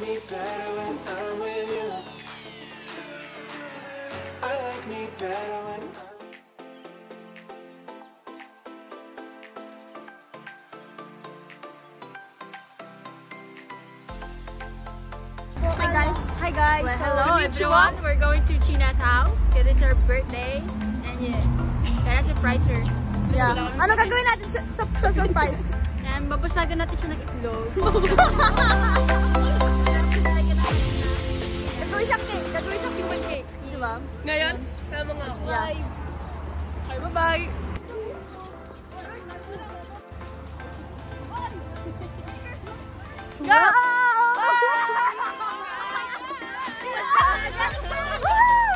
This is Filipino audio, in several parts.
like me better when I'm with you. I like me better when I'm Hi guys. Hi guys. Well, so hello, meet everyone. We're going to China's house because it's her birthday. And yeah, kaya surprise her. Yeah. Ano gagawin natin sa, sa, sa surprise? And babasagan natin siya ng itlog. gagawin siyang cake. Gagawin siyang human cake. Di ba? Ngayon, sama nga ako. Bye. Okay, bye-bye. Go!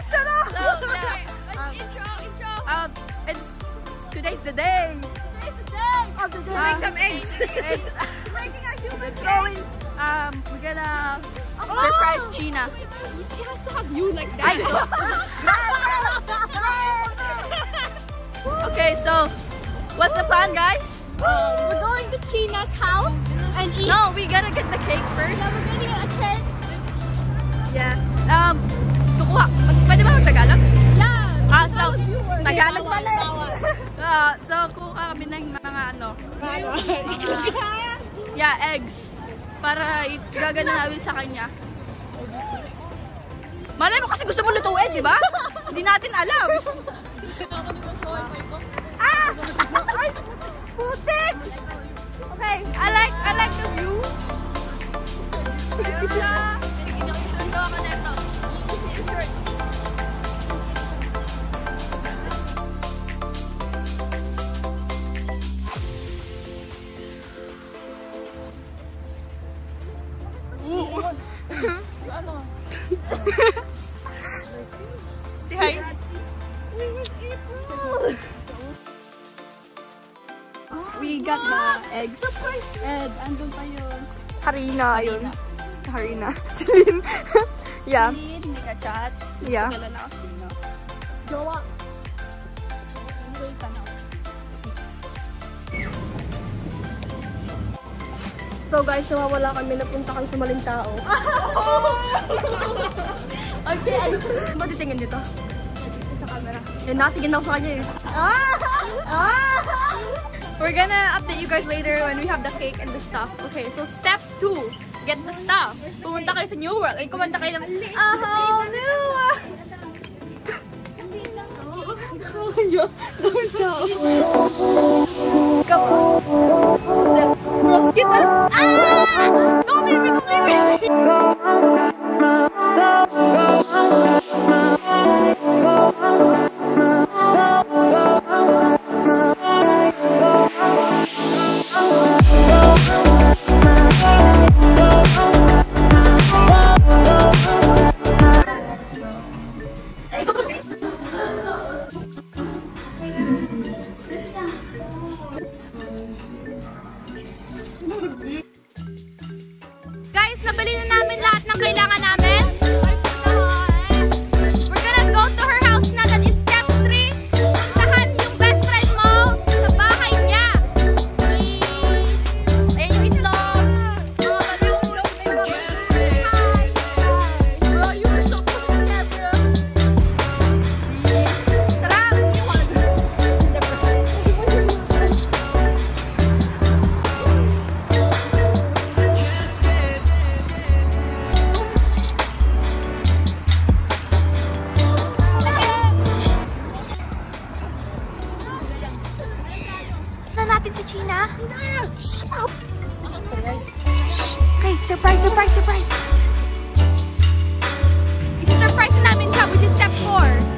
Sarap! Yeah. intro, intro. Um, it's, today's the day. Oh, today. Make some eggs. It's, Human going, um, we're gonna surprise China. It has to have you like that. Okay, so, what's the plan, guys? We're going to China's house and eat. No, we gotta get the cake first. Now we're gonna get a cake. Yeah. Um, kukuha. Pwede ba mag-Tagalog? Yeah. Ah, so. Tagalog pala. bawal. Ah, so, kukuha kami ng mga ano. Mga, yeah, eggs. Para i- gagana namin sa kanya. Malay mo kasi gusto mo lutuin, di ba? Hindi natin alam. ah! Ay! Putik! Say hi. We got the eggs. And andun pa yun. Harina, yun. Harina. Celine. yeah. Lin, may kachat. Yeah. Jowa. So guys, nawawala kami. Napunta kami sa maling tao. Okay, ay. Ba't titingin dito? Sa camera. Eh, nakatingin ako sa kanya eh. We're gonna update you guys later when we have the cake and the stuff. Okay, so step two, get the stuff. Pumunta kayo sa New World. Ay, kumanta kayo ng A whole new world. Cross kita. Na natin si China. Shut up! Okay, surprise, surprise, surprise. Isi-surprise namin siya, which is step 4.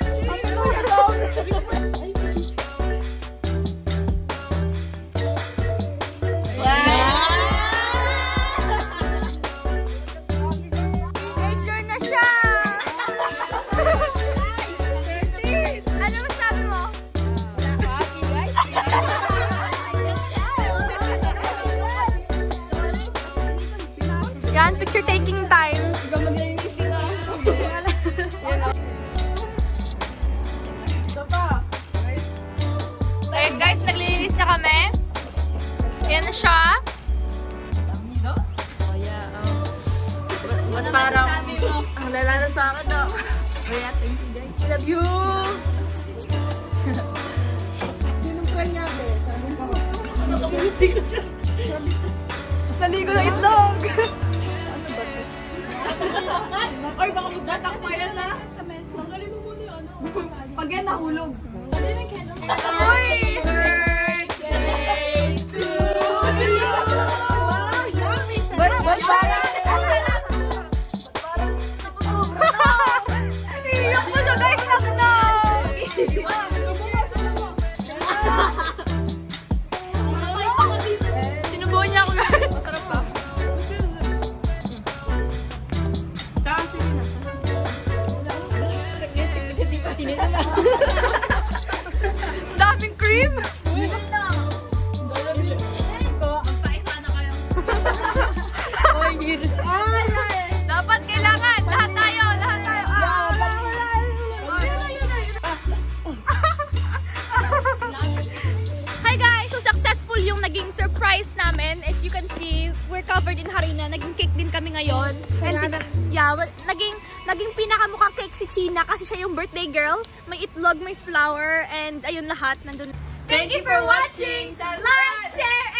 Kaya, thank you, guys. Love you! Naligo ng itlog! Or baka magtatakpayan na. Tanggalin mo muna yung ano. Pag yan nahulog. Uy! Naging naging pinakamukha cake si China kasi siya yung birthday girl. May itlog, may flour, and ayun lahat nandun. Thank you for watching! Like, share,